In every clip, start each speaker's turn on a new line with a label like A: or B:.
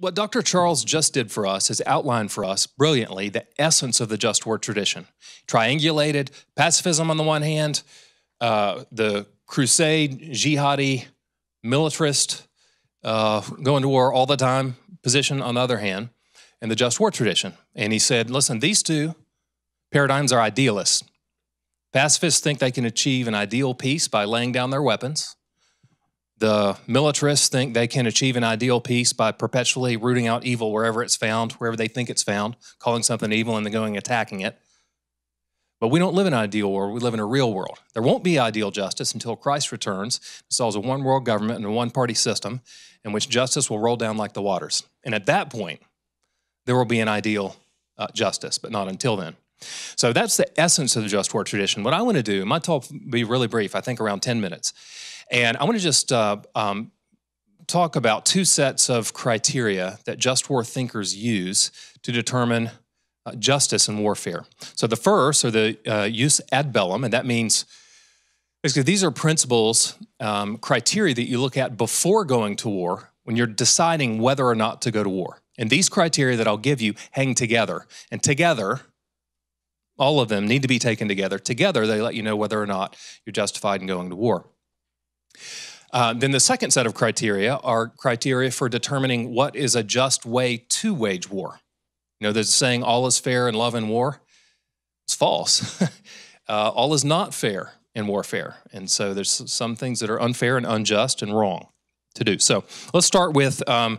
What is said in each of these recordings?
A: What Dr. Charles just did for us is outline for us brilliantly the essence of the just war tradition. Triangulated pacifism on the one hand, uh, the crusade, jihadi, militarist, uh, going to war all the time position on the other hand, and the just war tradition. And he said, listen, these two paradigms are idealists. Pacifists think they can achieve an ideal peace by laying down their weapons. The militarists think they can achieve an ideal peace by perpetually rooting out evil wherever it's found, wherever they think it's found, calling something evil and then going attacking it. But we don't live in an ideal world, we live in a real world. There won't be ideal justice until Christ returns, installs a one world government and a one party system in which justice will roll down like the waters. And at that point, there will be an ideal uh, justice, but not until then. So that's the essence of the just war tradition. What I want to do, my talk will be really brief, I think around 10 minutes. And I want to just uh, um, talk about two sets of criteria that just war thinkers use to determine uh, justice in warfare. So the first are the uh, jus ad bellum, and that means basically these are principles, um, criteria that you look at before going to war when you're deciding whether or not to go to war. And these criteria that I'll give you hang together. And together, all of them need to be taken together. Together, they let you know whether or not you're justified in going to war. Uh, then the second set of criteria are criteria for determining what is a just way to wage war. You know, there's a saying, all is fair in love and war. It's false. uh, all is not fair in warfare. And so there's some things that are unfair and unjust and wrong to do. So let's start with um,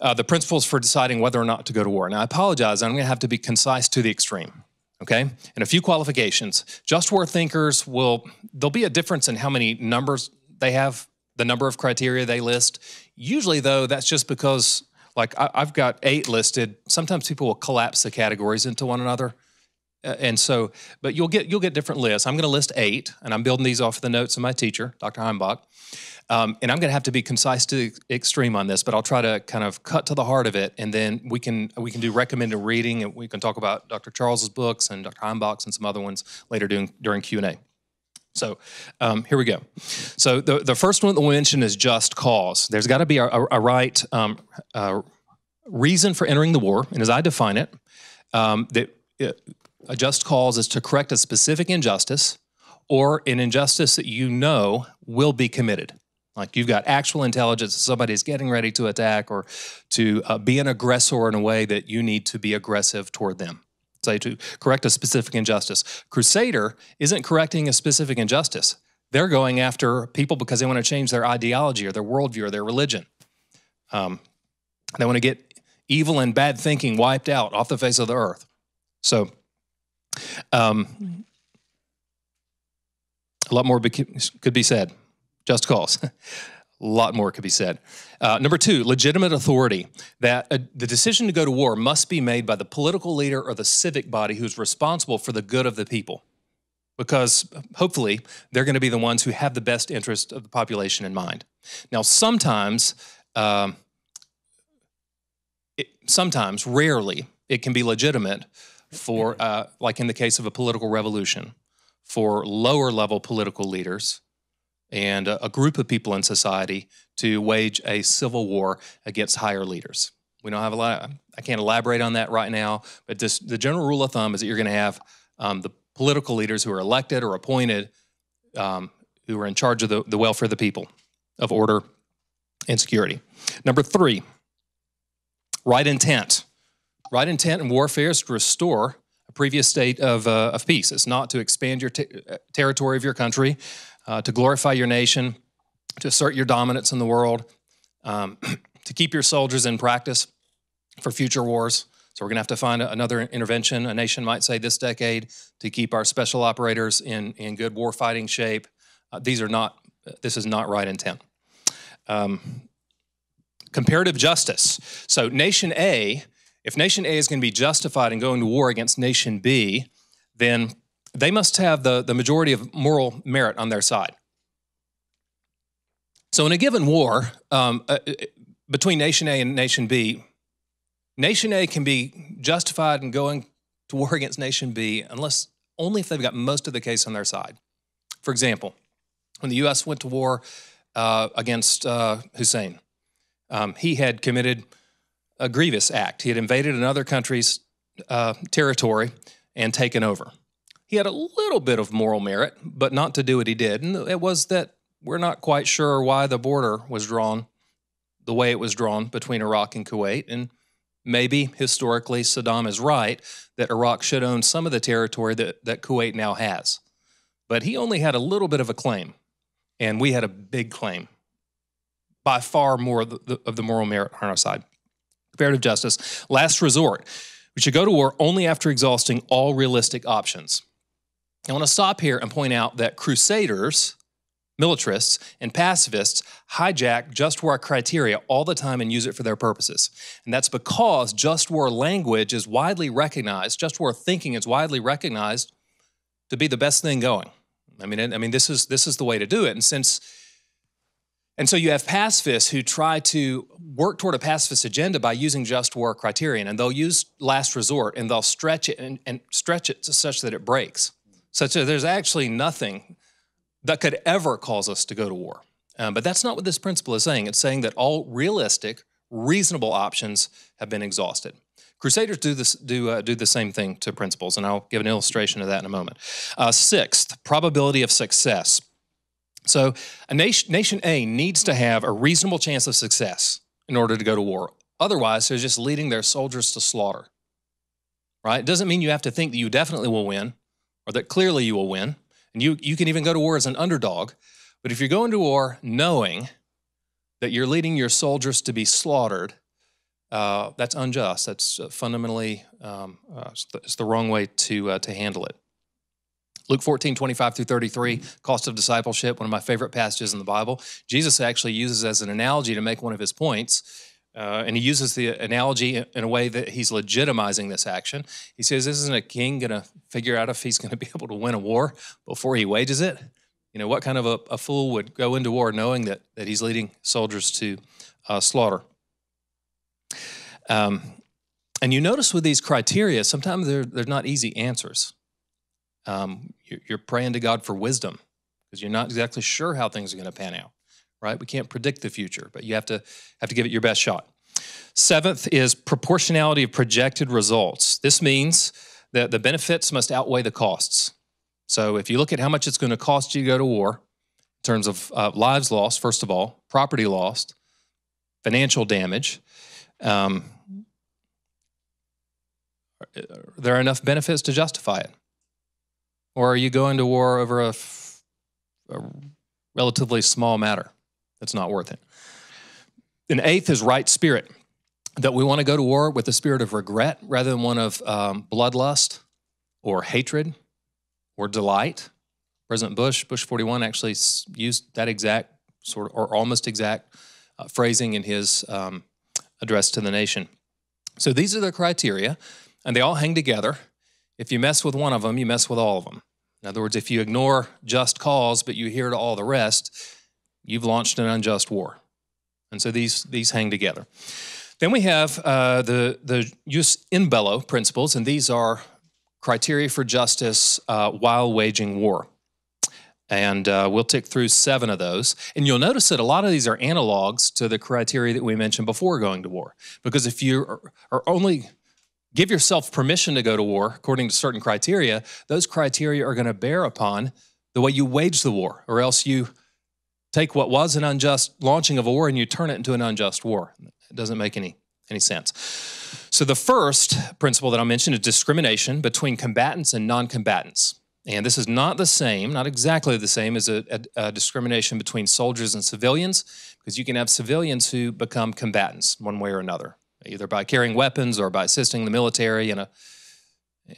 A: uh, the principles for deciding whether or not to go to war. Now, I apologize, I'm going to have to be concise to the extreme okay? And a few qualifications. Just war thinkers will, there'll be a difference in how many numbers they have, the number of criteria they list. Usually, though, that's just because, like, I, have got eight listed. Sometimes people will collapse the categories into one another. Uh, and so, but you'll get you'll get different lists. I'm going to list eight, and I'm building these off of the notes of my teacher, Dr. Heimbach. Um, and I'm going to have to be concise to the extreme on this, but I'll try to kind of cut to the heart of it, and then we can we can do recommended reading, and we can talk about Dr. Charles's books and Dr. Heimbach's and some other ones later during during Q and A. So um, here we go. So the the first one that we'll mention is just cause. There's got to be a, a, a right um, uh, reason for entering the war, and as I define it, um, that uh, a just cause is to correct a specific injustice or an injustice that you know will be committed. Like you've got actual intelligence, somebody's getting ready to attack or to uh, be an aggressor in a way that you need to be aggressive toward them. Say to correct a specific injustice. Crusader isn't correcting a specific injustice. They're going after people because they want to change their ideology or their worldview or their religion. Um, they want to get evil and bad thinking wiped out off the face of the earth. So, um, a lot more could be said. Just cause. a lot more could be said. Uh, number two, legitimate authority. That uh, the decision to go to war must be made by the political leader or the civic body who's responsible for the good of the people. Because hopefully they're going to be the ones who have the best interest of the population in mind. Now, sometimes, um, it, sometimes, rarely, it can be legitimate for, uh, like in the case of a political revolution, for lower level political leaders and a, group of people in society to wage a civil war against higher leaders. We don't have a lot, I can't elaborate on that right now, but just the general rule of thumb is that you're going to have um, the political leaders who are elected or appointed um, who are in charge of the, the welfare of the people, of order and security. Number three, right intent. Right intent in warfare is to restore a previous state of, uh, of peace. It's not to expand your uh, territory of your country, uh, to glorify your nation, to assert your dominance in the world, um, to keep your soldiers in practice for future wars. So we're going to have to find another intervention, a nation might say this decade, to keep our special operators in, in good warfighting shape. Uh, these are not, this is not right intent. Um, comparative justice. So nation A, if nation A is going to be justified in going to war against nation B, then they must have the, the majority of moral merit on their side. So, in a given war um, uh, uh, between nation A and nation B, nation A can be justified in going to war against nation B unless only if they've got most of the case on their side. For example, when the U.S. went to war uh, against uh, Hussein, um, he had committed a grievous act. He had invaded another country's uh, territory and taken over. He had a little bit of moral merit, but not to do what he did. And it was that we're not quite sure why the border was drawn the way it was drawn between Iraq and Kuwait. And maybe historically Saddam is right that Iraq should own some of the territory that, that Kuwait now has. But he only had a little bit of a claim, and we had a big claim. By far more of the, of the moral merit on our side. Comparative justice, last resort. We should go to war only after exhausting all realistic options. I want to stop here and point out that crusaders, militarists, and pacifists hijack just war criteria all the time and use it for their purposes. And that's because just war language is widely recognized, just war thinking is widely recognized to be the best thing going. I mean, I mean, this is this is the way to do it. And since and so you have pacifists who try to work toward a pacifist agenda by using just war criterion, and they'll use last resort and they'll stretch it and, and stretch it such that it breaks, such that there's actually nothing that could ever cause us to go to war. Um, but that's not what this principle is saying. It's saying that all realistic, reasonable options have been exhausted. Crusaders do this do uh, do the same thing to principles, and I'll give an illustration of that in a moment. Uh, sixth, probability of success. So a nation, nation A needs to have a reasonable chance of success in order to go to war. Otherwise, they're just leading their soldiers to slaughter. Right? It doesn't mean you have to think that you definitely will win or that clearly you will win. And you, you can even go to war as an underdog. But if you're going to war knowing that you're leading your soldiers to be slaughtered, uh, that's unjust. That's uh, fundamentally um, uh, it's, the, it's, the, wrong way to, uh, to handle it. Luke 14, 25 through 33, cost of discipleship, one of my favorite passages in the Bible. Jesus actually uses as an analogy to make one of his points. Uh, and he uses the analogy in a way that he's legitimizing this action. He says, Isn't a king going to figure out if he's going to be able to win a war before he wages it? You know, what kind of a, a fool would go into war knowing that, that he's leading soldiers to uh, slaughter? Um, and you notice with these criteria, sometimes they're, they're not easy answers. Um, you're praying to God for wisdom because you're not exactly sure how things are going to pan out, right? We can't predict the future, but you have to have to give it your best shot. Seventh is proportionality of projected results. This means that the benefits must outweigh the costs. So if you look at how much it's going to cost you to go to war, in terms of uh, lives lost, first of all, property lost, financial damage, um, there are enough benefits to justify it. Or are you going to war over a, relatively small matter that's not worth it? An eighth is right spirit, that we want to go to war with the spirit of regret rather than one of um, bloodlust or hatred or delight. President Bush, Bush 41, actually used that exact sort of, or almost exact uh, phrasing in his um, address to the nation. So these are the criteria, and they all hang together. If you mess with one of them, you mess with all of them. In other words, if you ignore just cause, but you hear to all the rest, you've launched an unjust war. And so these, these hang together. Then we have uh, the, the jus in bello principles, and these are criteria for justice uh, while waging war. And uh, we'll tick through seven of those. And you'll notice that a lot of these are analogs to the criteria that we mentioned before going to war. Because if you are, are only give yourself permission to go to war according to certain criteria, those criteria are going to bear upon the way you wage the war, or else you take what was an unjust launching of a war and you turn it into an unjust war. It doesn't make any, any sense. So, the first principle that I'll mention is discrimination between combatants and non combatants. And this is not the same, not exactly the same as a, a, a, discrimination between soldiers and civilians, because you can have civilians who become combatants one way or another either by carrying weapons or by assisting the military in a,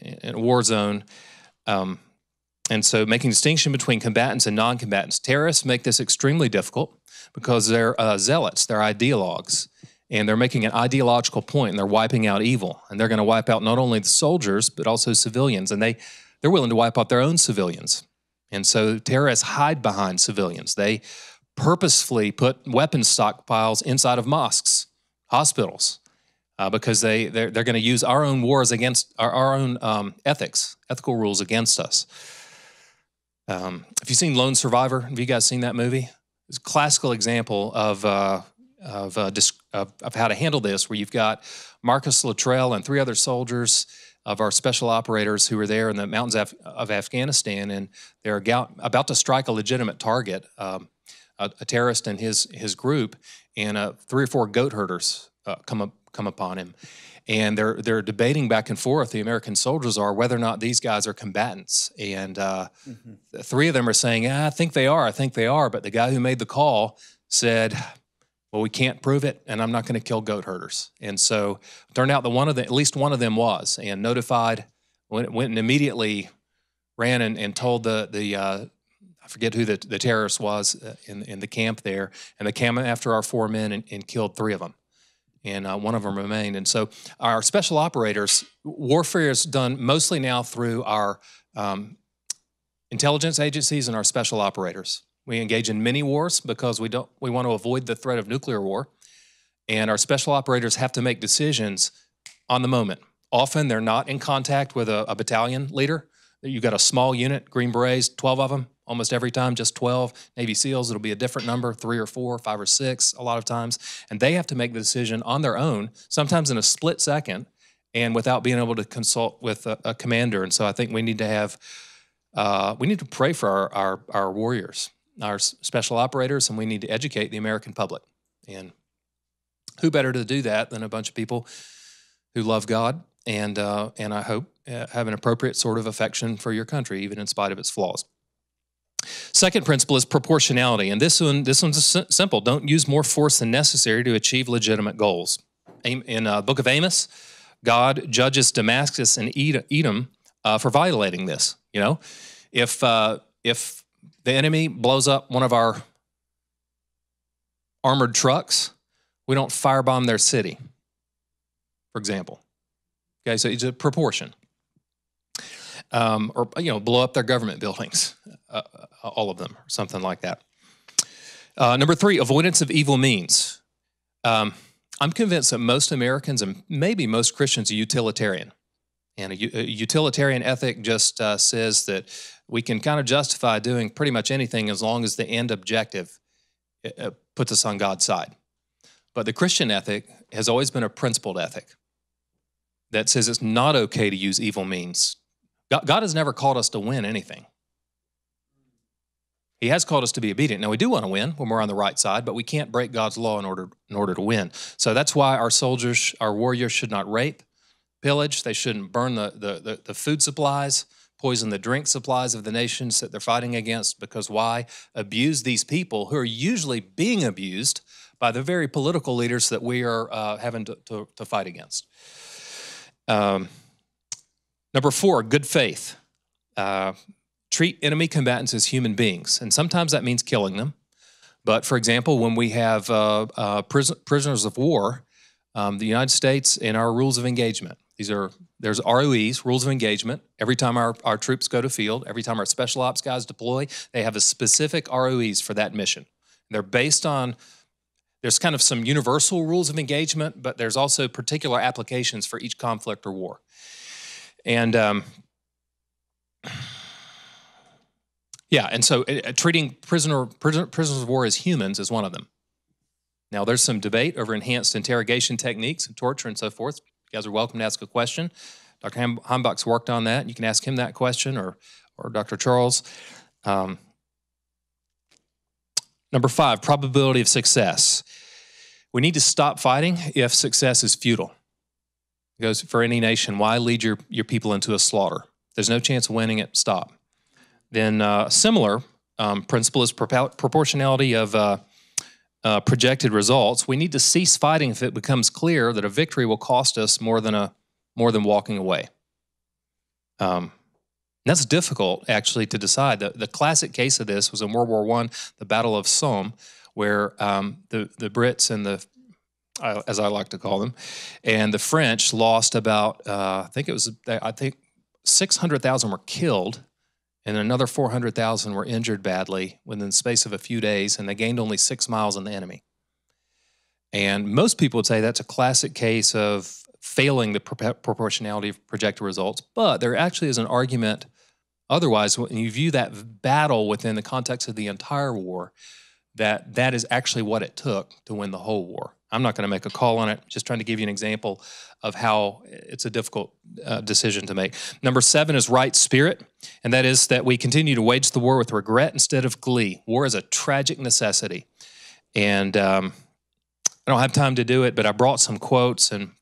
A: in a war zone. Um, and so making distinction between combatants and non-combatants. Terrorists make this extremely difficult because they're uh, zealots, they're ideologues, and they're making an ideological point and they're wiping out evil. And they're going to wipe out not only the soldiers, but also civilians. And they, they're willing to wipe out their own civilians. And so terrorists hide behind civilians. They purposefully put weapon stockpiles inside of mosques, hospitals, uh, because they they're, they're going to use our own wars against our, our own um, ethics, ethical rules against us. Um, have you seen Lone Survivor? Have you guys seen that movie? It's a classical example of uh, of uh, of, of how to handle this, where you've got Marcus Luttrell and three other soldiers of our special operators who are there in the mountains of, of Afghanistan, and they're about to strike a legitimate target, um, a, a, terrorist and his his group, and uh, three or four goat herders uh, come up, come upon him, and they're they're debating back and forth. The American soldiers are whether or not these guys are combatants, and uh, mm-hmm. three of them are saying, "I think they are, I think they are," but the guy who made the call said well, we can't prove it, and I'm not going to kill goat herders. And so it turned out that one of them, at least one of them was, and notified, went, went and immediately ran and, and told the, the uh, I forget who the, the terrorist was uh, in, in the camp there, and they came after our four men and, and killed three of them. And uh, one of them remained. And so our special operators, warfare is done mostly now through our um, intelligence agencies and our special operators. We engage in many wars because we don't we want to avoid the threat of nuclear war. And our special operators have to make decisions on the moment. Often they're not in contact with a, a battalion leader. You've got a small unit, Green Berets, 12 of them, almost every time, just 12. Navy SEALs, it'll be a different number, three or four, five or six, a lot of times. And they have to make the decision on their own, sometimes in a split second, and without being able to consult with a, a commander. And so I think we need to have, uh, we need to pray for our, our, our warriors our special operators, and we need to educate the American public. And who better to do that than a bunch of people who love God and uh, and I hope uh, have an appropriate sort of affection for your country, even in spite of its flaws. Second principle is proportionality, and this one this one's simple. Don't use more force than necessary to achieve legitimate goals. In uh, Book of Amos, God judges Damascus and Edom uh, for violating this. You know, if uh, if the enemy blows up one of our armored trucks, we don't firebomb their city, for example. Okay, so it's a proportion. Um, or, you know, blow up their government buildings, uh, all of them, or something like that. Uh, number three, avoidance of evil means. Um, I'm convinced that most Americans and maybe most Christians are utilitarian. And a, a utilitarian ethic just uh, says that we can kind of justify doing pretty much anything as long as the end objective uh, uh, puts us on God's side. But the Christian ethic has always been a principled ethic that says it's not okay to use evil means. God, God has never called us to win anything. He has called us to be obedient. Now we do want to win when we're on the right side, but we can't break God's law in order in order to win. So that's why our soldiers, our warriors should not rape, pillage, they shouldn't burn the, the, the, the food supplies, poison the drink supplies of the nations that they're fighting against because why? Abuse these people who are usually being abused by the very political leaders that we are uh, having to, to, to, fight against. Um, number four, good faith. Uh, treat enemy combatants as human beings, and sometimes that means killing them. But for example, when we have uh, uh prison, prisoners of war, um, the United States in our rules of engagement, these are there's ROEs, rules of engagement. Every time our, our troops go to field, every time our special ops guys deploy, they have a specific ROEs for that mission. They're based on there's kind of some universal rules of engagement, but there's also particular applications for each conflict or war. And um, yeah, and so uh, treating prisoner, prisoner prisoners of war as humans is one of them. Now, there's some debate over enhanced interrogation techniques and torture and so forth. You guys are welcome to ask a question. Dr. Heimbach's worked on that. You can ask him that question or, or Dr. Charles. Um, number five, probability of success. We need to stop fighting if success is futile. It goes for any nation, why lead your, your people into a slaughter? There's no chance of winning it, stop. Then uh, similar um, principle is proportionality of uh, uh, projected results, we need to cease fighting if it becomes clear that a victory will cost us more than a more than walking away. Um, that's difficult actually to decide. The, the classic case of this was in World War One, the Battle of Somme, where um, the the Brits and the as I like to call them, and the French lost about uh, I think it was I think six hundred thousand were killed and another 400,000 were injured badly within the space of a few days, and they gained only six miles on the enemy. And most people would say that's a classic case of failing the proportionality of projected results, but there actually is an argument otherwise when you view that battle within the context of the entire war that that is actually what it took to win the whole war. I'm not going to make a call on it, just trying to give you an example of how it's a difficult uh, decision to make. Number seven is right spirit, and that is that we continue to wage the war with regret instead of glee. War is a tragic necessity. And um, I don't have time to do it, but I brought some quotes, and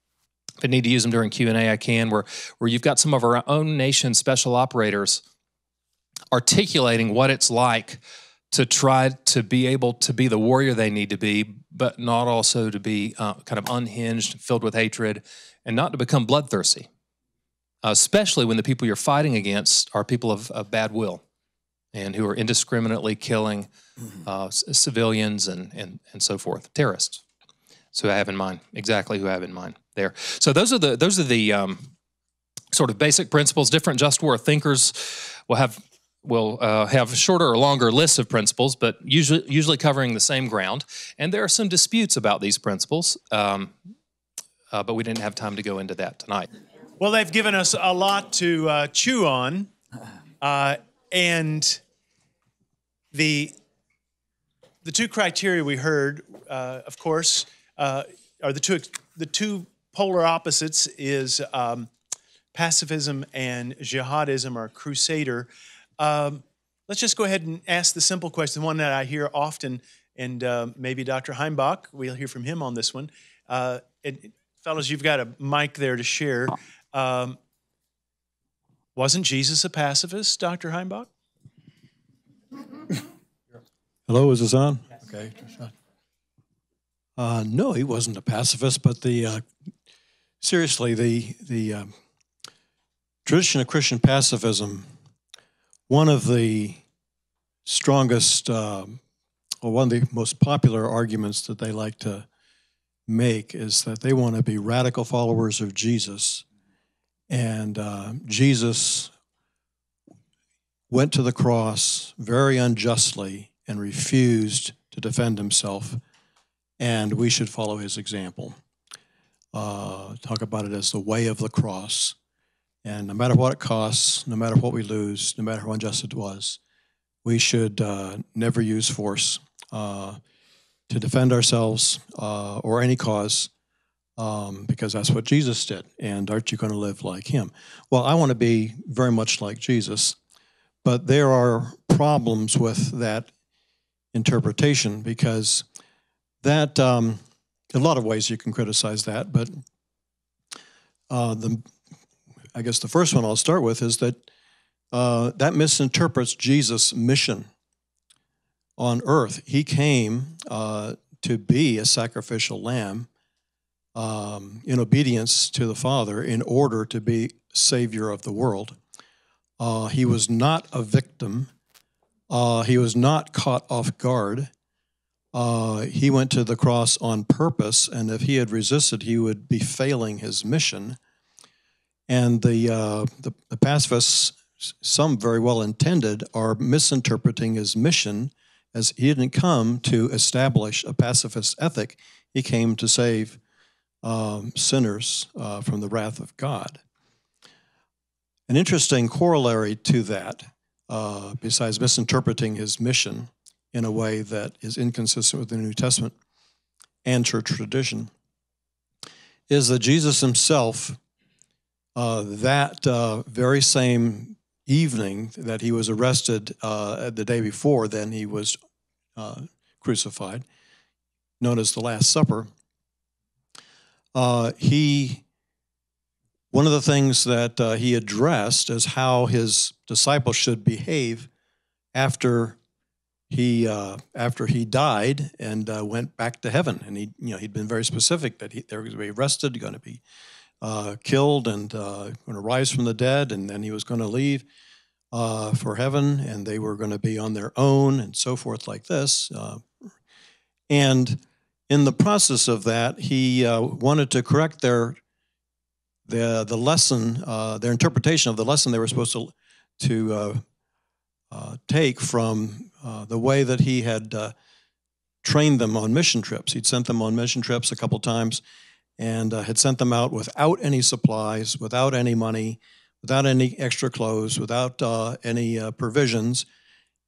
A: if I need to use them during Q&A, I can, where, where you've got some of our own nation special operators articulating what it's like to try to be able to be the warrior they need to be, but not also to be uh, kind of unhinged, filled with hatred, and not to become bloodthirsty, uh, especially when the people you're fighting against are people of, of bad will and who are indiscriminately killing mm-hmm. uh, civilians and, and, and so forth, terrorists. So I have in mind exactly who I have in mind there. So those are the those are the um, sort of basic principles. Different just war thinkers will have will uh, have shorter or longer lists of principles, but usually, usually covering the same ground. And there are some disputes about these principles, um, uh, but we didn't have time to go into that tonight.
B: Well, they've given us a lot to uh, chew on, uh, and the the two criteria we heard, uh, of course, uh, are the two the two polar opposites is um, pacifism and jihadism or crusader. Um, let's just go ahead and ask the simple question, one that I hear often, and uh, maybe Dr. Heimbach, we'll hear from him on this one. Uh, and, fellas, you've got a mic there to share. Um, wasn't Jesus a pacifist, Dr. Heimbach?
C: Hello, is this on? Okay. Uh, no, he wasn't a pacifist, but the uh, seriously, the the um, tradition of Christian pacifism one of the strongest, uh, or one of the most popular arguments that they like to make is that they want to be radical followers of Jesus. And uh, Jesus went to the cross very unjustly and refused to defend himself, and we should follow his example. Uh, talk about it as the way of the cross. And no matter what it costs, no matter what we lose, no matter how unjust it was, we should uh, never use force uh, to defend ourselves uh, or any cause um, because that's what Jesus did. And aren't you going to live like him? Well, I want to be very much like Jesus, but there are problems with that interpretation because that, um, a lot of ways you can criticize that, but uh, the I guess the first one I'll start with is that uh, that misinterprets Jesus' mission on earth. He came uh, to be a sacrificial lamb um, in obedience to the Father in order to be Savior of the world. Uh, he was not a victim. Uh, he was not caught off guard. Uh, he went to the cross on purpose, and if he had resisted, he would be failing his mission. And the, uh, the, the pacifists, some very well intended, are misinterpreting his mission as he didn't come to establish a pacifist ethic. He came to save um, sinners uh, from the wrath of God. An interesting corollary to that, uh, besides misinterpreting his mission in a way that is inconsistent with the New Testament and church tradition, is that Jesus himself uh, that uh, very same evening that he was arrested uh, the day before, then he was uh, crucified, known as the Last Supper. Uh, he, one of the things that uh, he addressed is how his disciples should behave after he after he died and went back to heaven. And he, you know, he'd been very specific that he, they were going to be arrested, going to be uh, killed and uh, going to rise from the dead, and then he was going to leave uh, for heaven, and they were going to be on their own, and so forth, like this. Uh, and in the process of that, he uh, wanted to correct their the the lesson, uh, their interpretation of the lesson they were supposed to to take from the way that he had trained them on mission trips. He'd sent them on mission trips a couple times and uh, had sent them out without any supplies, without any money, without any extra clothes, without uh, any uh, provisions.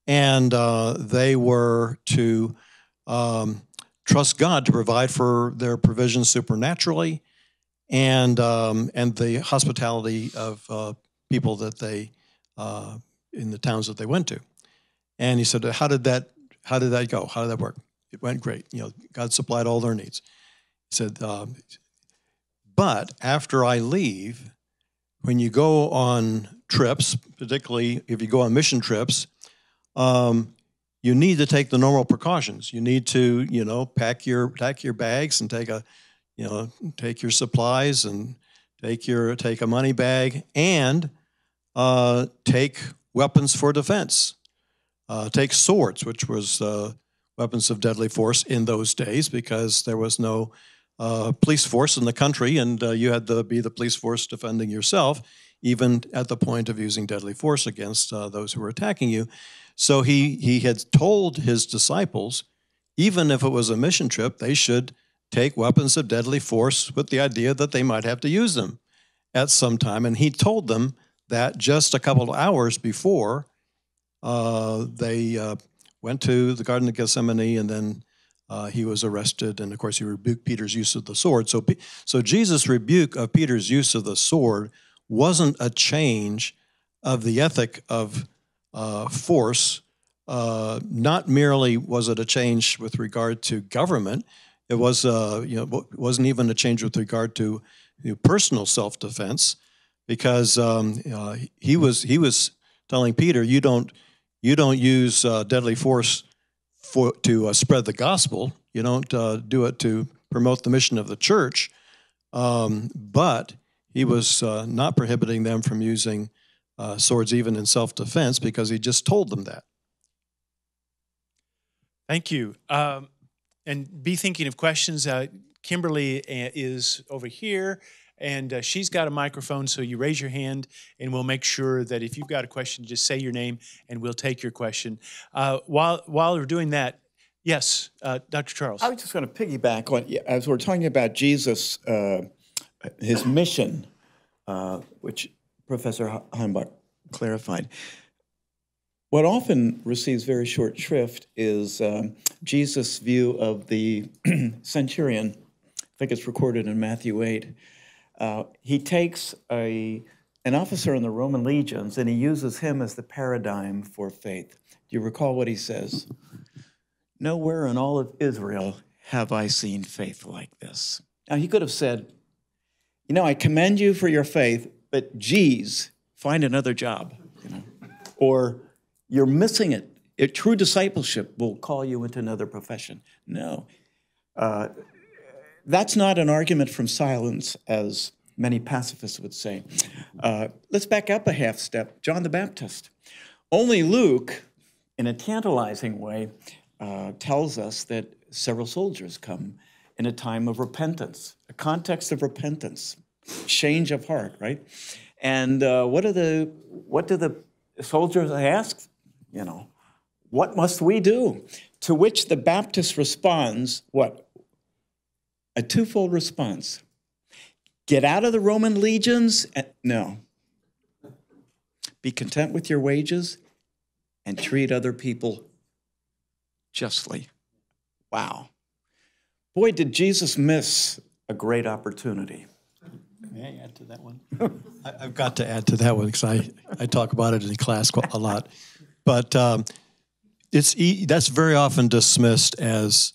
C: And uh, they were to um, trust God to provide for their provisions supernaturally, and um, and the hospitality of uh, people that they uh, in the towns that they went to. And he said, "How did that? How did that go? How did that work? It went great. You know, God supplied all their needs." He said, um, "But after I leave, when you go on trips, particularly if you go on mission trips." Um, you need to take the normal precautions. You need to, you know, pack your pack your bags and take a, you know, take your supplies and take your take a money bag and uh, take weapons for defense. Uh, take swords, which was uh, weapons of deadly force in those days, because there was no uh, police force in the country, and uh, you had to be the police force defending yourself, even at the point of using deadly force against uh, those who were attacking you. So he, he had told his disciples, even if it was a mission trip, they should take weapons of deadly force with the idea that they might have to use them at some time. And he told them that just a couple of hours before uh, they uh, went to the Garden of Gethsemane and then uh, he was arrested. And of course, he rebuked Peter's use of the sword. So, so Jesus' rebuke of Peter's use of the sword wasn't a change of the ethic of uh, force. Uh, not merely was it a change with regard to government, it was uh, you know wasn't even a change with regard to you know, personal self-defense, because um, uh, he was he was telling Peter, you don't you don't use uh, deadly force for to uh, spread the gospel. You don't do it to promote the mission of the church, um, but he was not prohibiting them from using uh, swords even in self defense because he just told them that.
B: Thank you. Um, and be thinking of questions. Uh, Kimberly uh, is over here, and uh, she's got a microphone, so you raise your hand, and we'll make sure that if you've got a question, just say your name, and we'll take your question. Uh, while while we're doing that, yes, uh, Dr. Charles.
D: I was just going to piggyback on as we're talking about Jesus, uh, his mission, which Professor Heimbach clarified. What often receives very short shrift is um, Jesus' view of the centurion. I think it's recorded in Matthew 8. Uh, he takes a, an officer in the Roman legions and he uses him as the paradigm for faith. Do you recall what he says? Nowhere in all of Israel have I seen faith like this. Now, he could have said, You know, I commend you for your faith, but geez, find another job. You know? Or you're missing it. True discipleship will call you into another profession. No. Uh, that's not an argument from silence, as many pacifists would say. Uh, let's back up a half step. John the Baptist. Only Luke, in a tantalizing way, uh, tells us that several soldiers come in a time of repentance, a context of repentance change of heart, right? And uh, what do the what do the soldiers ask? You know, what must we do? To which the Baptist responds, what? A twofold response. Get out of the Roman legions? No. Be content with your wages and treat other people justly. Wow. Boy, did Jesus miss a great opportunity.
C: May I add to that one? I, have got to add to that one because I, I talk about it in class a lot. But um, it's that's very often dismissed as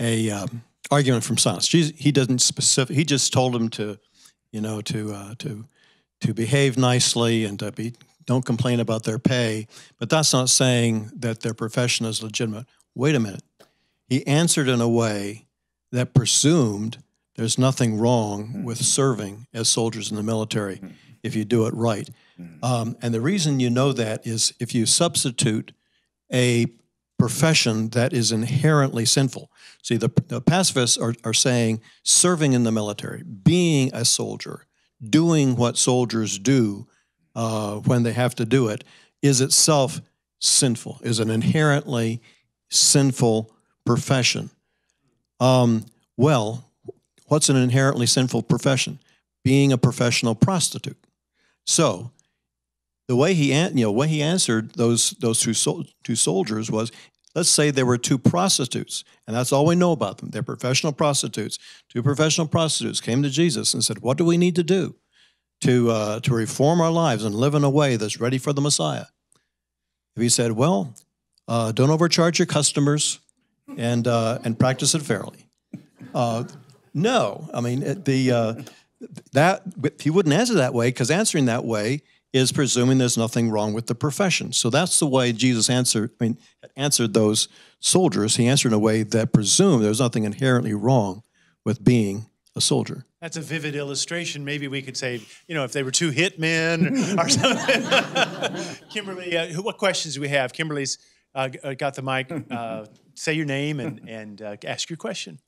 C: a um, argument from silence. He doesn't specific. He just told him to, you know, to uh, to to behave nicely and to be don't complain about their pay. But that's not saying that their profession is legitimate. Wait a minute. He answered in a way that presumed there's nothing wrong with serving as soldiers in the military if you do it right. Um, and the reason you know that is if you substitute a profession that is inherently sinful. See, the, the pacifists are, are saying serving in the military, being a soldier, doing what soldiers do uh, when they have to do it, is itself sinful, is an inherently sinful profession. Um, well, what's an inherently sinful profession? Being a professional prostitute. So, the way he you know way he answered those those two sol- two soldiers was, let's say there were two prostitutes, and that's all we know about them. They're professional prostitutes. Two professional prostitutes came to Jesus and said, What do we need to do to, uh, to reform our lives and live in a way that's ready for the Messiah? If he said, Well, uh, don't overcharge your customers and, uh, and practice it fairly. Uh, no, I mean, the, uh, that, he wouldn't answer that way because answering that way is presuming there's nothing wrong with the profession. So that's the way Jesus answered, I mean, answered those soldiers. He answered in a way that presumed there's nothing inherently wrong with being a soldier.
B: That's a vivid illustration. Maybe we could say, you know, if they were two hitmen or something. Kimberly, uh, what questions do we have? Kimberly's uh, uh, got the mic. Uh, say your name and, and uh, ask your question.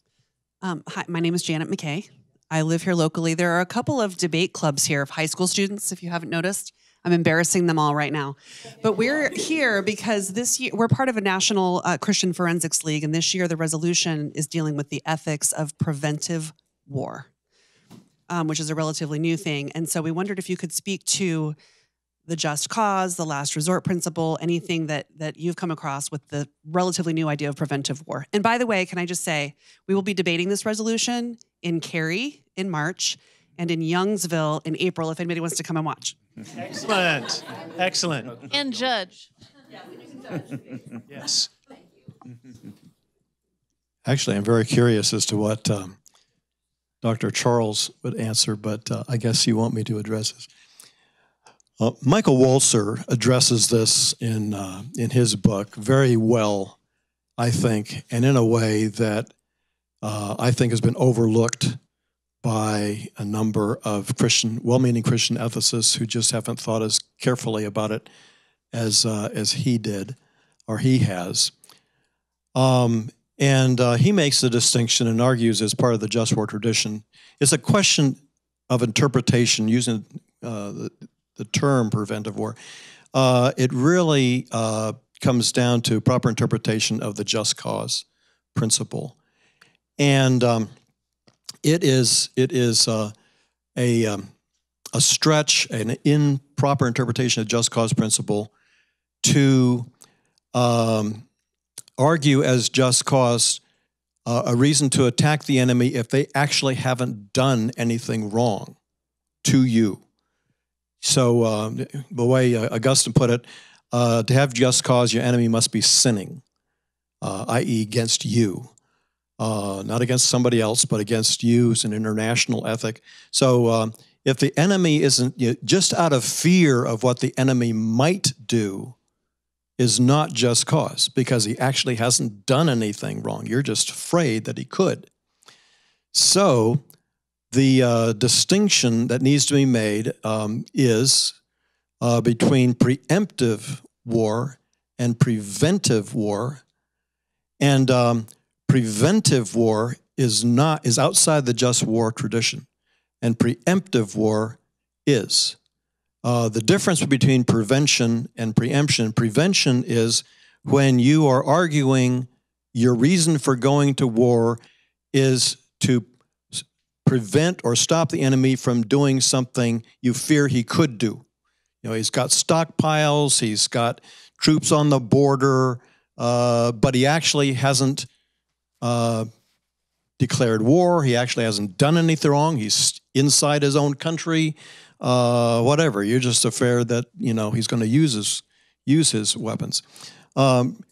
E: Um, hi, my name is Janet McKay. I live here locally. There are a couple of debate clubs here of high school students, if you haven't noticed. I'm embarrassing them all right now. But we're here because this year, we're part of a national uh, Christian Forensics League, and this year the resolution is dealing with the ethics of preventive war, um, which is a relatively new thing. And so we wondered if you could speak to the just cause, the last resort principle, anything that that you've come across with the relatively new idea of preventive war. And by the way, can I just say we will be debating this resolution in Cary in March and in Youngsville in April if anybody wants to come and watch.
B: Excellent. Excellent.
F: and judge.
B: Yes. Thank you.
C: Actually, I'm very curious as to what um, Dr. Charles would answer, but uh, I guess you want me to address this. Uh, Michael Walzer addresses this in uh, in his book very well, I think, and in a way that uh, I think has been overlooked by a number of Christian, well-meaning Christian ethicists who just haven't thought as carefully about it as uh, as he did, or he has. Um, and uh, he makes the distinction and argues as part of the just war tradition. It's a question of interpretation using uh, the, the term preventive war. Uh, it really uh, comes down to proper interpretation of the just cause principle. And um, it is, it is uh, a, um, a stretch, an improper interpretation of just cause principle to um, argue as just cause uh, a reason to attack the enemy if they actually haven't done anything wrong to you. So, um, the way uh, Augustine put it, uh, to have just cause, your enemy must be sinning, uh, i.e., against you. Uh, not against somebody else, but against you as an international ethic. So, um, if the enemy isn't you know, just out of fear of what the enemy might do, is not just cause because he actually hasn't done anything wrong. You're just afraid that he could. So, the uh, distinction that needs to be made um, is uh, between preemptive war and preventive war. And um, preventive war is not is outside the just war tradition, and preemptive war is. Uh, the difference between prevention and preemption prevention is when you are arguing your reason for going to war is to prevent or stop the enemy from doing something you fear he could do. You know, he's got stockpiles, he's got troops on the border, uh, but he actually hasn't uh, declared war. He actually hasn't done anything wrong. He's inside his own country uh, whatever. You're just afraid that you know he's going to use his use his weapons. Um,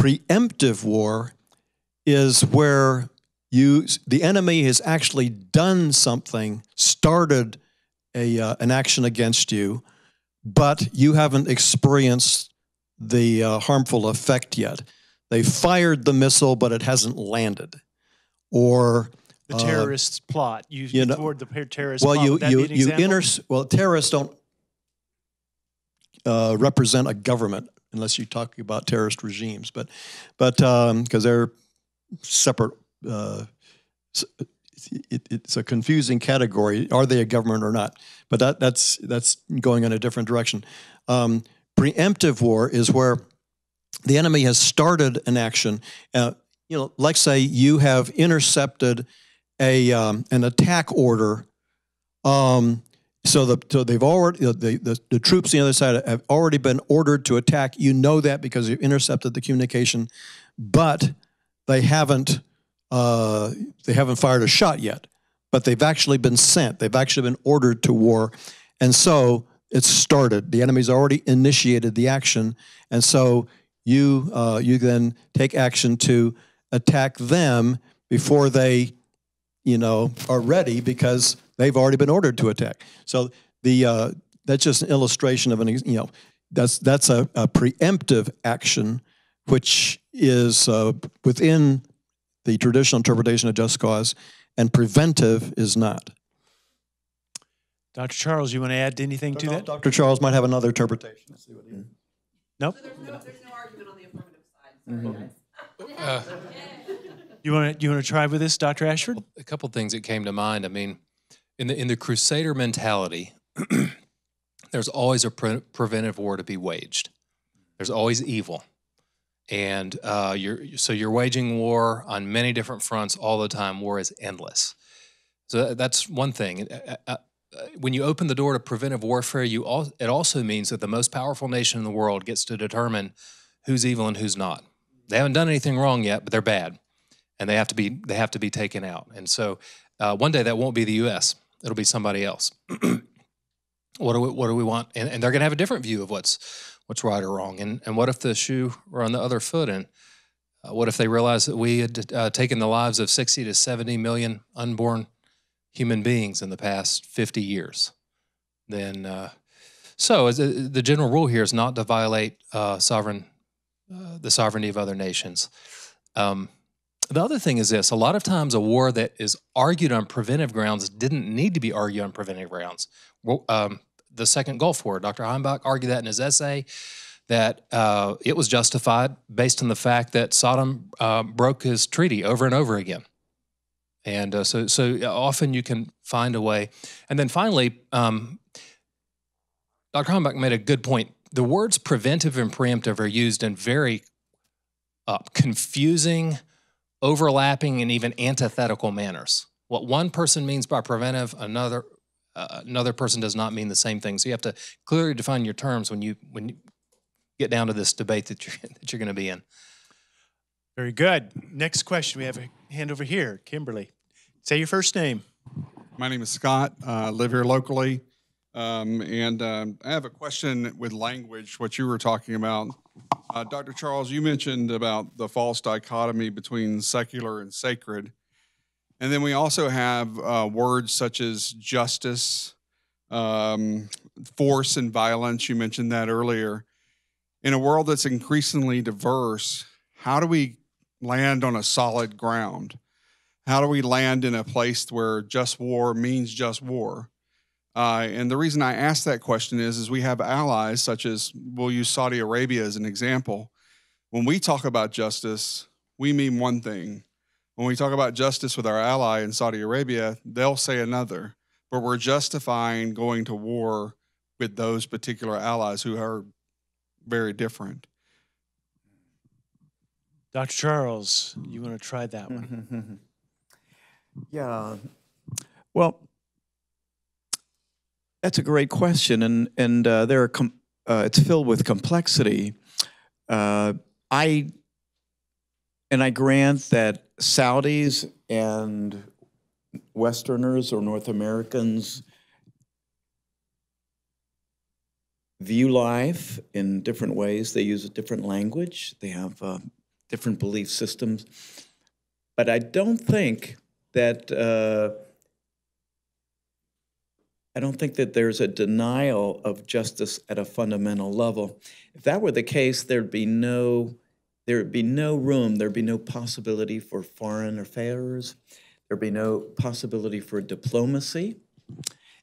C: preemptive war is where you the enemy has actually done something, started a uh, an action against you, but you haven't experienced the uh, harmful effect yet. They fired the missile, but it hasn't landed, or
B: The
C: Uh,
B: plot. You,
C: you know-
B: toward the terrorist
C: well,
B: plot.
C: you you you inter well terrorists don't uh, represent a government unless you talk about terrorist regimes, but but because they're separate. Uh, it, it's a confusing category. Are they a government or not? But that that's that's going in a different direction. Um, preemptive war is where the enemy has started an action. Uh, you know, like say you have intercepted a um, an attack order, um, So the so they've already the, the the troops on the other side have already been ordered to attack. You know that because you've intercepted the communication, but they haven't uh, they haven't fired a shot yet. But they've actually been sent. They've actually been ordered to war, and so it's started. The enemy's already initiated the action, and so you uh, you then take action to attack them before they, you know, are ready because they've already been ordered to attack. So the uh, that's just an illustration of an you know that's that's a, a preemptive action, which is uh, within the traditional interpretation of just cause, and preventive is not.
B: Dr. Charles, you want to add anything to that?
C: Dr. Charles might have another interpretation. Mm-hmm.
B: Nope.
E: There's no, there's no argument on the affirmative side. Mm-hmm. Uh.
B: You want to you want to try with this, Dr. Ashford?
A: a couple things that came to mind. I mean, in the in the crusader mentality, there's always a pre- preventive war to be waged. There's always evil, and uh, you're so you're waging war on many different fronts all the time. War is endless. So that's one thing. Uh, uh, uh, When you open the door to preventive warfare, you al- it also means that the most powerful nation in the world gets to determine who's evil and who's not. They haven't done anything wrong yet, but they're bad and they have to be they have to be taken out. And so uh, one day that won't be the U.S. It'll be somebody else. what do we what do we want? And, and they're going to have a different view of what's what's right or wrong. And and what if the shoe were on the other foot? And uh, what if they realized that we had uh, taken the lives of sixty to seventy million unborn human beings in the past fifty years? Then uh, so the general rule here is not to violate uh, sovereign uh, the sovereignty of other nations. Um, the other thing is this a lot of times, a war that is argued on preventive grounds didn't need to be argued on preventive grounds. Well, um, the Second Gulf War, Dr. Heimbach argued that in his essay that uh, it was justified based on the fact that Saddam uh, broke his treaty over and over again. And uh, so, so often you can find a way. And then finally, um, Dr. Heimbach made a good point. The words preventive and preemptive are used in very uh, confusing, overlapping, and even antithetical manners. What one person means by preventive, another uh, another person does not mean the same thing. So you have to clearly define your terms when you when you get down to this debate that you're that you're going to be in.
B: Very good. Next question. We have a hand over here, Kimberly. Say your first name.
F: My name is Scott. I live here locally. Um, and um, I have a question with language, what you were talking about. Uh, Dr. Charles, you mentioned about the false dichotomy between secular and sacred. And then we also have uh, words such as justice, um, force, and violence. You mentioned that earlier. In a world that's increasingly diverse, how do we land on a solid ground? How do we land in a place where just war means just war? Uh, and the reason I ask that question is, is we have allies such as we'll use Saudi Arabia as an example. When we talk about justice, we mean one thing. When we talk about justice with our ally in Saudi Arabia, they'll say another. But we're justifying going to war with those particular allies who are very different.
B: Dr. Charles, you want to try that one?
D: Yeah. Well, that's a great question, and and uh, there are com- uh, it's filled with complexity. Uh, I and I grant that Saudis and Westerners or North Americans view life in different ways. They use a different language. They have uh, different belief systems. But I don't think that uh, I don't think that there's a denial of justice at a fundamental level. If that were the case, there'd be no there'd be no room, there'd be no possibility for foreign affairs, there'd be no possibility for diplomacy.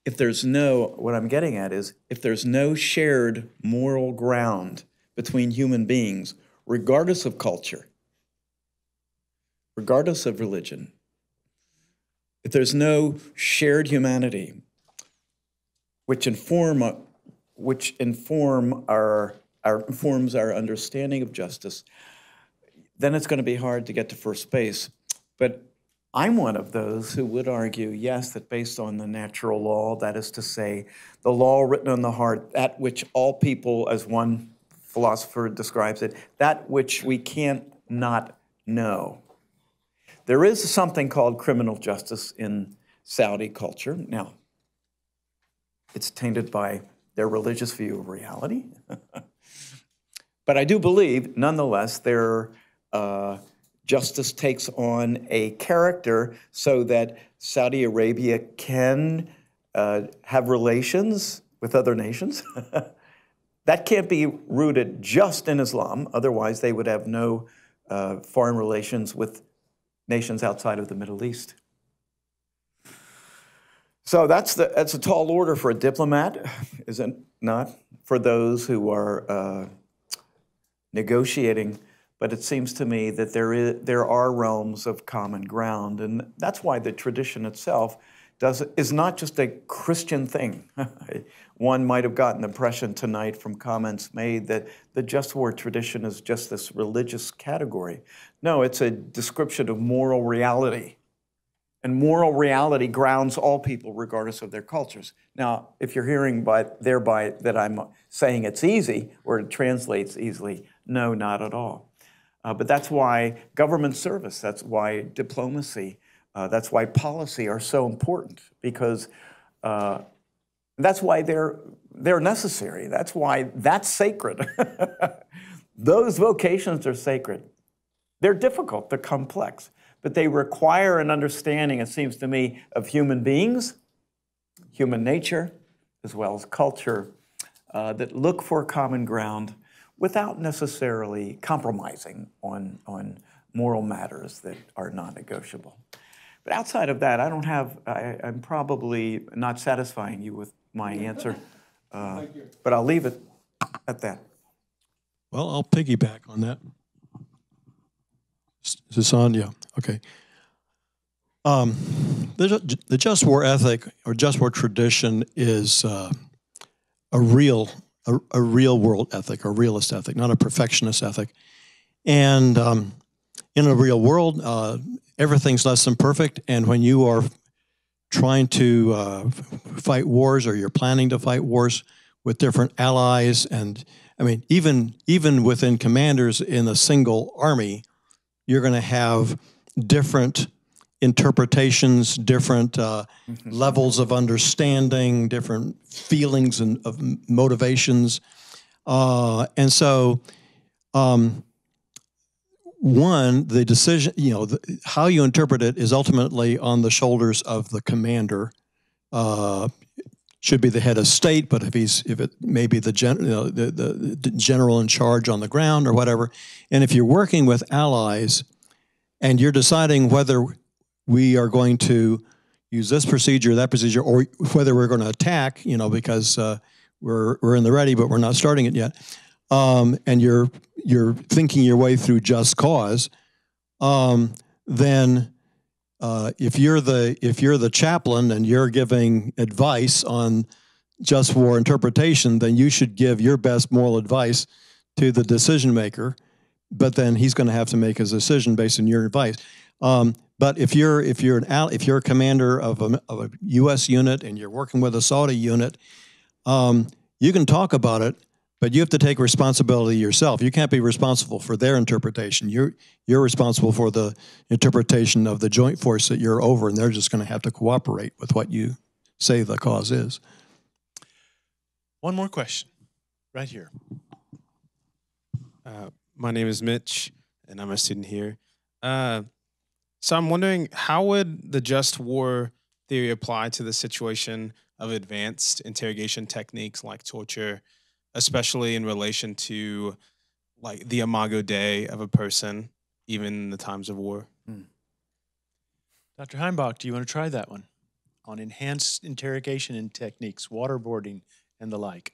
D: If there's no, what I'm getting at is, if there's no shared moral ground between human beings, regardless of culture, regardless of religion, if there's no shared humanity, which inform, which inform our, our informs our understanding of justice, then it's going to be hard to get to first base. But I'm one of those who would argue, yes, that based on the natural law, that is to say, the law written on the heart, that which all people, as one philosopher describes it, that which we can't not know. There is something called criminal justice in Saudi culture. Now, it's tainted by their religious view of reality. but I do believe, nonetheless, their uh, justice takes on a character so that Saudi Arabia can uh, have relations with other nations. that can't be rooted just in Islam, otherwise, they would have no uh, foreign relations with nations outside of the Middle East. So that's, the, that's a tall order for a diplomat, is it not? For those who are uh, negotiating. But it seems to me that there, is, there are realms of common ground. And that's why the tradition itself does, is not just a Christian thing. One might have gotten the impression tonight from comments made that the just war tradition is just this religious category. No, it's a description of moral reality and moral reality grounds all people regardless of their cultures. Now, if you're hearing by, thereby that I'm saying it's easy or it translates easily, no, not at all. Uh, but that's why government service, that's why diplomacy, uh, that's why policy are so important because uh, that's why they're, they're necessary. That's why that's sacred. Those vocations are sacred. They're difficult, they're complex but they require an understanding, it seems to me, of human beings, human nature, as well as culture, uh, that look for common ground without necessarily compromising on, on moral matters that are non negotiable. But outside of that, I don't have, I, am probably not satisfying you with my answer, uh, but I'll leave it at that.
C: Well, I'll piggyback on that. Is this on? Yeah. Okay. Um, the, the just war ethic or just war tradition is uh, a real a, a, real world ethic, a realist ethic, not a perfectionist ethic. And um, in a real world, uh, everything's less than perfect. And when you are trying to uh, fight wars or you're planning to fight wars with different allies, and I mean, even even within commanders in a single army, you're going to have different interpretations, different uh, mm-hmm. levels of understanding, different feelings and of motivations, uh, and so. Um, one, the decision, you know, the, how you interpret it is ultimately on the shoulders of the commander. Uh, should be the head of state, but if he's if it may be the, gen, you know, the, the, the general in charge on the ground or whatever, and if you're working with allies, and you're deciding whether we are going to use this procedure, that procedure, or whether we're going to attack, you know, because uh, we're we're in the ready, but we're not starting it yet. Um, and you're you're thinking your way through just cause, um, then uh, if you're the if you're the chaplain and you're giving advice on just war interpretation, then you should give your best moral advice to the decision maker but then he's going to have to make his decision based on your advice. Um, but if you're if you're an if you're a commander of a, of a U.S. unit and you're working with a Saudi unit, um, you can talk about it, but you have to take responsibility yourself. You can't be responsible for their interpretation. You're you're responsible for the interpretation of the joint force that you're over, and they're just going to have to cooperate with what you say the cause is.
B: One more question, right here.
G: Uh, my name is Mitch, and I'm a student here. Uh, so I'm wondering, how would the just war theory apply to the situation of advanced interrogation techniques like torture, especially in relation to like the imago Dei of a person, even in the times of war? Hmm.
B: Dr. Heimbach, do you want to try that one on enhanced interrogation and techniques, waterboarding, and the like?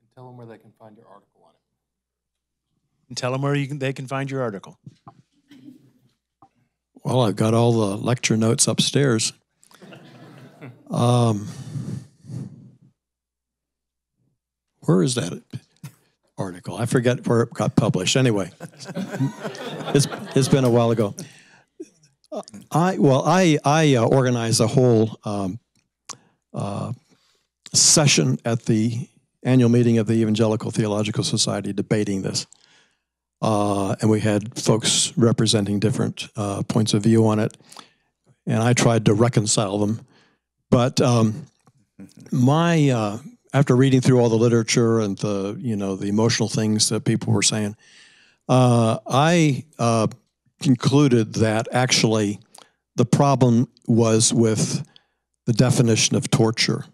A: And tell them where they can find your article on it.
B: and tell them where you can, they can find your article.
C: Well, I've got all the lecture notes upstairs. Um, where is that article? I forget where it got published. Anyway, it's, it's been a while ago. I well, I I uh, organized a whole um, uh, session at the annual meeting of the Evangelical Theological Society debating this, uh, and we had folks representing different uh, points of view on it, and I tried to reconcile them, but um, my uh, after reading through all the literature and the you know the emotional things that people were saying, uh, I concluded that actually the problem was with the definition of torture.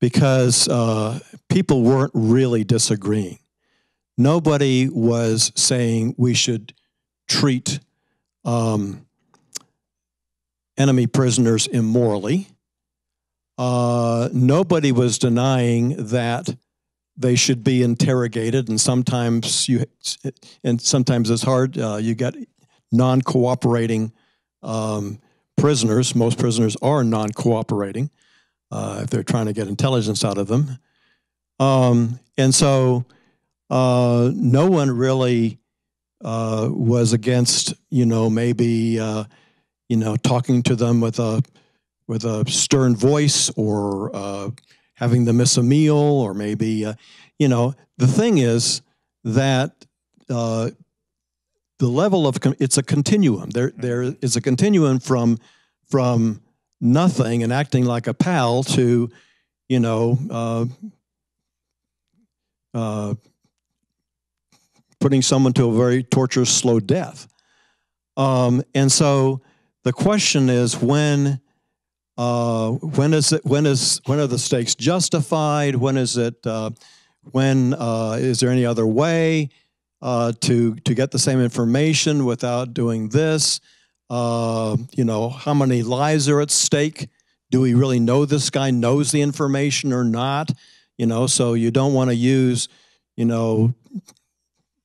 C: Because uh, people weren't really disagreeing. Nobody was saying we should treat um, enemy prisoners immorally. Uh, nobody was denying that they should be interrogated, and sometimes you, and sometimes it's hard. Uh, you get non-cooperating um, prisoners. Most prisoners are non-cooperating uh, if they're trying to get intelligence out of them. Um, and so uh, no one really uh, was against, you know, maybe, uh, you know, talking to them with a with a stern voice or uh, having them miss a meal or maybe, uh, you know, the thing is that the level of it's a continuum. There there is a continuum from from nothing and acting like a pal to, you know, uh, uh, putting someone to a very torturous, slow death. Um, and so the question is when. Uh, when is it? When is when are the stakes justified? When is it? Uh, when uh, is there any other way? uh, to to get the same information without doing this. Uh, you know, how many lives are at stake? Do we really know this guy knows the information or not? You know, so you don't want to use, you know,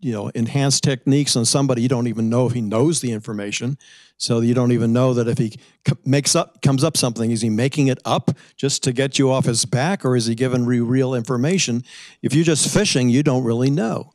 C: you know, enhanced techniques on somebody you don't even know if he knows the information. So you don't even know that if he makes up comes up something, is he making it up just to get you off his back, or is he giving you real information? If you're just fishing, you don't really know.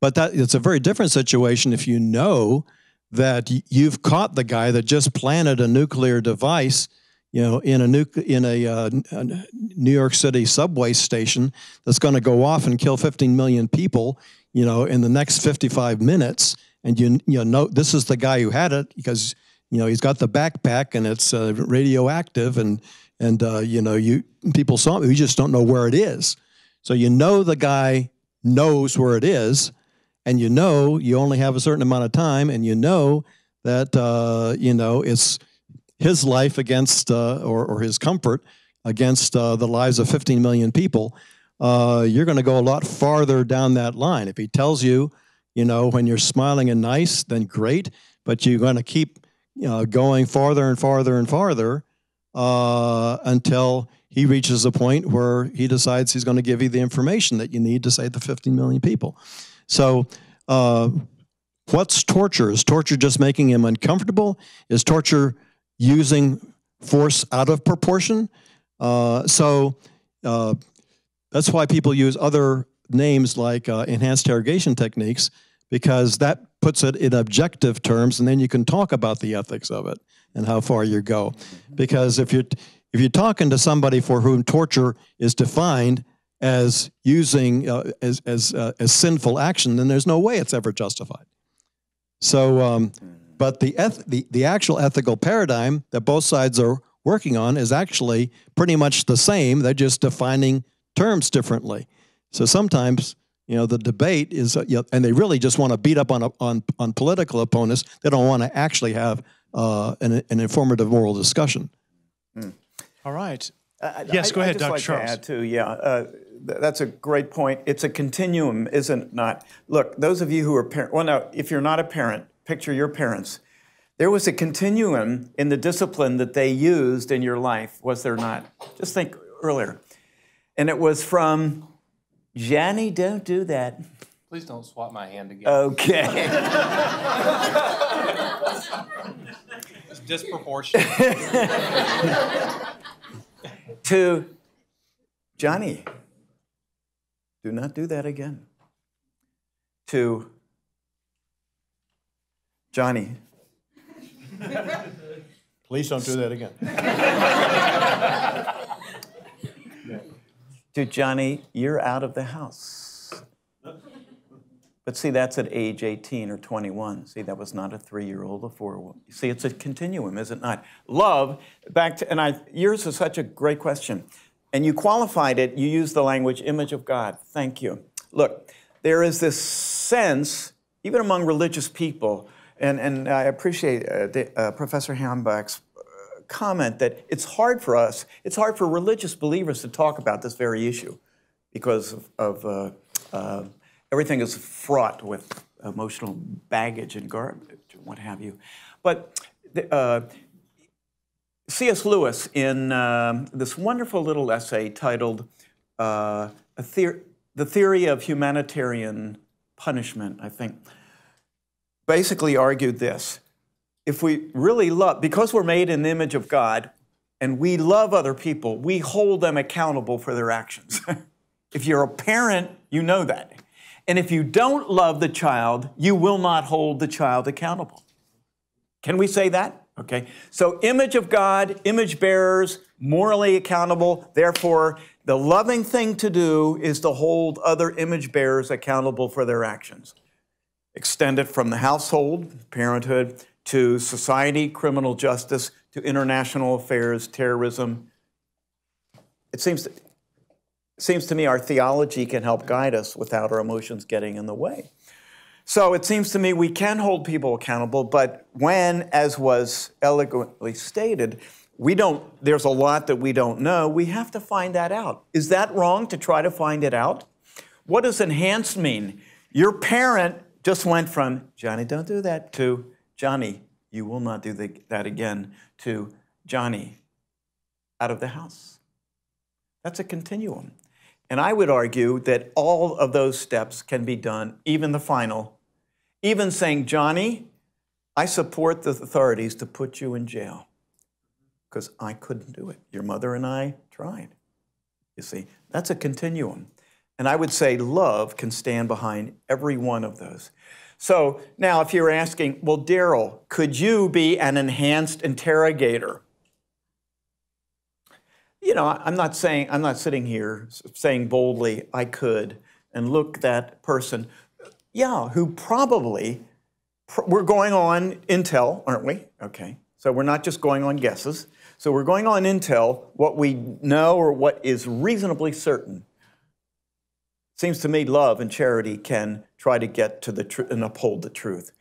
C: But that it's a very different situation if you know that you've caught the guy that just planted a nuclear device, you know, in a in a, uh, a New York City subway station that's going to go off and kill 15 million people, you know, in the next 55 minutes, and you you know this is the guy who had it because you know he's got the backpack and it's uh, radioactive and and uh, you know you people saw it, you just don't know where it is. So you know the guy knows where it is and you know you only have a certain amount of time, and you know that uh, you know it's his life against uh, or, or his comfort against uh, the lives of 15 million people, uh, you're going to go a lot farther down that line. If he tells you, you know, when you're smiling and nice, then great, but you're going to keep you know, going farther and farther and farther uh, until he reaches a point where he decides he's going to give you the information that you need to save the 15 million people. So, uh, what's torture? Is torture just making him uncomfortable? Is torture using force out of proportion? Uh, so, uh, that's why people use other names like uh, enhanced interrogation techniques because that puts it in objective terms, and then you can talk about the ethics of it and how far you go. Because if you're if you're talking to somebody for whom torture is defined as using uh, as as uh, as sinful action, then there's no way it's ever justified. So, um, but the, the the actual ethical paradigm that both sides are working on is actually pretty much the same. They're just defining terms differently. So sometimes you know the debate is, uh, you know, and they really just want to beat up on on on political opponents. They don't want to actually have uh, an, an informative moral discussion.
B: Mm. All right.
D: Uh,
B: yes,
D: I,
B: go ahead,
D: I'd
B: Dr.
D: Like
B: Charles.
D: To add too, yeah, uh, th- that's a great point. It's a continuum, isn't it not? Look, those of you who are parents, well, no, if you're not a parent, picture your parents. There was a continuum in the discipline that they used in your life, was there not? Just think earlier. And it was from, Johnny, don't do that.
A: Please don't swap my hand again.
D: Okay.
A: it's disproportionate.
D: to Johnny, do not do that again. To Johnny,
C: Please don't do that again.
D: Dude, Johnny, you're out of the house. But see, that's at age 18 or 21. See, that was not a three year old, a four year old. See, it's a continuum, is it not? Love, back to, and I, yours is such a great question. And you qualified it, you used the language image of God. Thank you. Look, there is this sense, even among religious people, and, and I appreciate uh, uh, Professor Heimbach's comment that it's hard for us, it's hard for religious believers to talk about this very issue because of, of uh, uh, everything is fraught with emotional baggage and garbage what have you. But uh, C.S. Lewis, in um, this wonderful little essay titled uh, The Theory of Humanitarian Punishment, I think, basically argued this. If we really love, because we're made in the image of God and we love other people, we hold them accountable for their actions. if you're a parent, you know that. And if you don't love the child, you will not hold the child accountable. Can we say that? Okay. So, image of God, image bearers, morally accountable. Therefore, the loving thing to do is to hold other image bearers accountable for their actions. Extend it from the household, parenthood, to society, criminal justice, to international affairs, terrorism. It seems to, seems to me our theology can help guide us without our emotions getting in the way. So it seems to me we can hold people accountable, but when, as was eloquently stated, we don't, there's a lot that we don't know, we have to find that out. Is that wrong to try to find it out? What does enhanced mean? Your parent just went from, Johnny, don't do that, to, Johnny, you will not do the, that again, to, Johnny, out of the house. That's a continuum. And I would argue that all of those steps can be done, even the final, even saying, Johnny, I support the authorities to put you in jail because I couldn't do it. Your mother and I tried. You see, that's a continuum. And I would say love can stand behind every one of those. So now, if you're asking, well, Daryl, could you be an enhanced interrogator? You know, I'm not saying, I'm not sitting here saying boldly, I could, and look that person yeah, who probably, we're going on intel, aren't we? Okay, so we're not just going on guesses. So we're going on intel, what we know or what is reasonably certain. Seems to me love and charity can try to get to the truth and uphold the truth.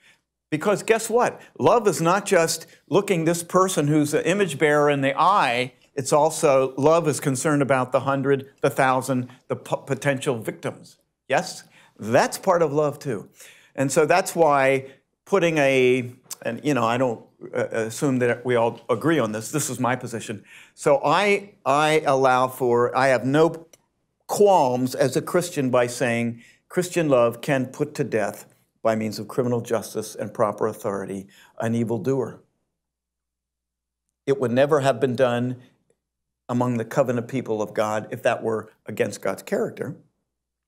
D: Because guess what? Love is not just looking this person who's an image bearer in the eye, it's also love is concerned about the hundred, the thousand, the potential victims. Yes? That's part of love too. And so that's why putting a, and you know, I don't uh, assume that we all agree on this. This is my position. So I, I allow for, I have no qualms as a Christian by saying Christian love can put to death by means of criminal justice and proper authority an evildoer. It would never have been done among the covenant people of God if that were against God's character.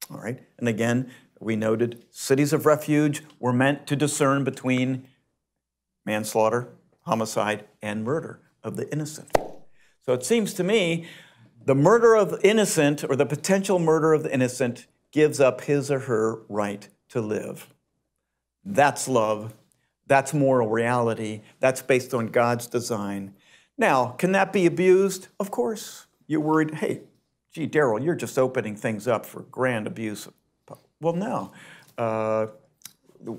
D: All right. And again, we noted cities of refuge were meant to discern between manslaughter, homicide, and murder of the innocent. So it seems to me the murder of innocent or the potential murder of the innocent gives up his or her right to live. That's love. That's moral reality. That's based on God's design. Now, can that be abused? Of course. You're worried, hey, gee, Daryl, you're just opening things up for grand abuse. Well, no. Uh,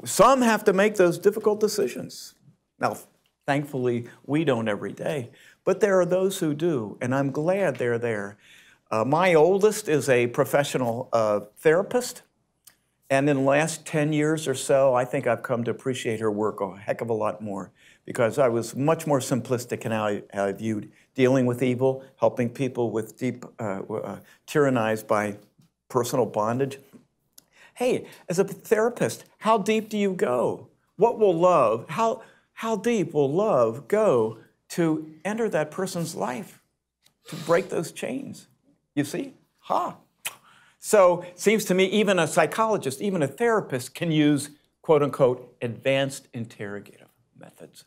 D: some have to make those difficult decisions. Now, thankfully, we don't every day, but there are those who do, and I'm glad they're there. Uh, my oldest is a professional uh, therapist, and in the last 10 years or so, I think I've come to appreciate her work a heck of a lot more because I was much more simplistic in how I, how I viewed dealing with evil, helping people with deep, uh, uh, tyrannized by personal bondage. Hey, as a therapist, how deep do you go? What will love, how, how deep will love go to enter that person's life, to break those chains? You see? Ha. So it seems to me even a psychologist, even a therapist can use quote unquote advanced interrogative methods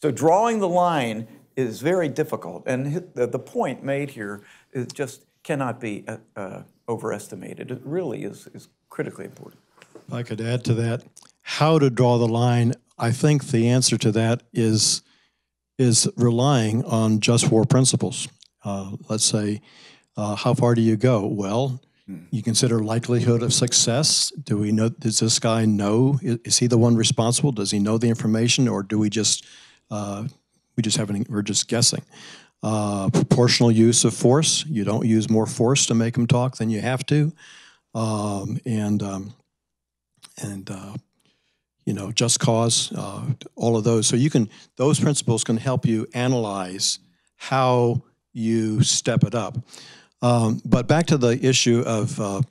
D: So drawing the line is very difficult, and the, the point made here is just cannot be uh, uh, overestimated. It really is, is critically important.
C: If I could add to that, how to draw the line, I think the answer to that is is relying on just war principles. Uh, let's say, uh, how far do you go? Well, you consider likelihood of success. Do we know? Does this guy know? i- Is he the one responsible? Does he know the information, or do we just uh, we just haven't? We're just guessing. Uh, proportional use of force. You don't use more force to make him talk than you have to, um, and um, and uh, you know just cause uh, all of those. So you can those principles can help you analyze how you step it up. Um, but back to the issue of uh,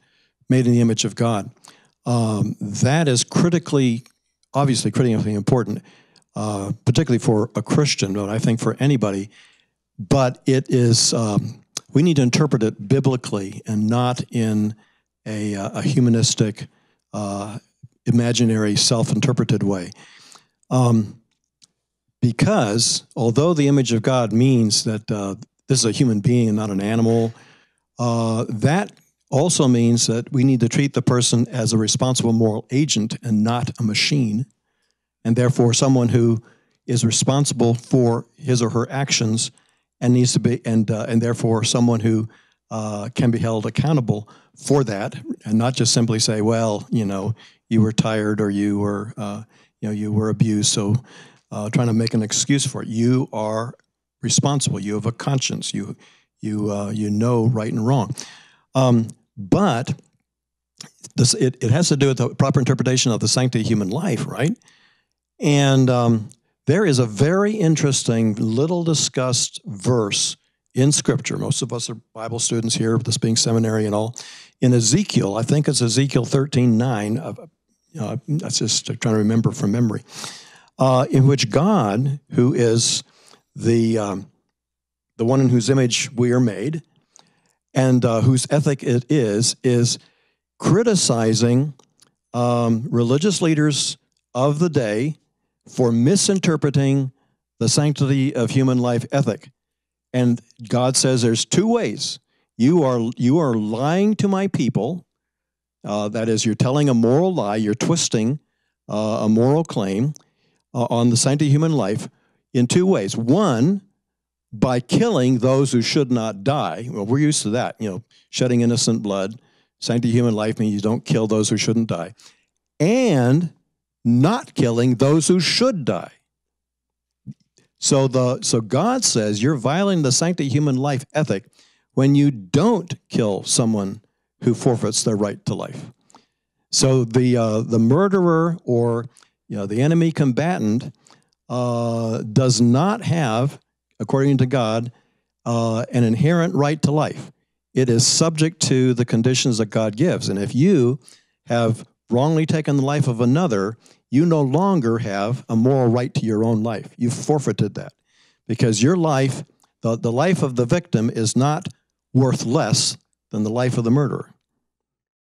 C: made in the image of god um, that is critically obviously critically important uh, particularly for a christian but i think for anybody. But it is um, we need to interpret it biblically and not in a, uh, a humanistic imaginary self-interpreted way. Um, because although the image of god means that uh, this is a human being and not an animal uh, that also means that we need to treat the person as a responsible moral agent and not a machine and therefore someone who is responsible for his or her actions and needs to be and uh, and therefore someone who uh, can be held accountable for that and not just simply say well you know you were tired or you were uh, you know you were abused so uh, trying to make an excuse for it you are responsible you have a conscience you you uh, you know right and wrong um, but this it, it has to do with the proper interpretation of the sanctity of human life right and um, there is a very interesting, little discussed verse in Scripture. Most of us are Bible students here, this being seminary and all. In Ezekiel, I think it's Ezekiel 13 9. Uh, uh, that's just trying to remember from memory. Uh, in which God, who is the, um, the one in whose image we are made, and uh, whose ethic it is, is criticizing um, religious leaders of the day for misinterpreting the sanctity of human life ethic. And God says there's two ways. You are you are lying to my people. Uh, that is, you're telling a moral lie. You're twisting uh, a moral claim uh, on the sanctity of human life in two ways. One, by killing those who should not die. Well, we're used to that. You know, shedding innocent blood. Sanctity of human life means you don't kill those who shouldn't die, and not killing those who should die. So the so God says you're violating the sanctity of human life ethic when you don't kill someone who forfeits their right to life. So the uh, the murderer or you know the enemy combatant uh, does not have, according to God, uh, an inherent right to life. It is subject to the conditions that God gives, and if you have wrongly taken the life of another, you no longer have a moral right to your own life. You've forfeited that because your life, the, the life of the victim, is not worth less than the life of the murderer.